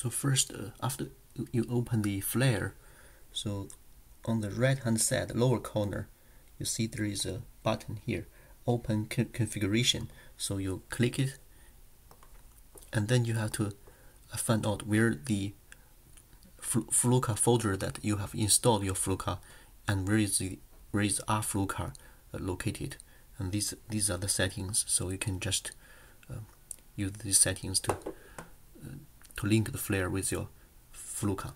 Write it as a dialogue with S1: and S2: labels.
S1: So first, uh, after you open the Flair, so on the right hand side lower corner, you see there is a button here, Open Configuration. So you click it, and then you have to uh, find out where the Fluka folder that you have installed your Fluka, and where is the where is our uh, located. And these these are the settings. So you can just uh, use these settings to to link the Flair with your Fluka.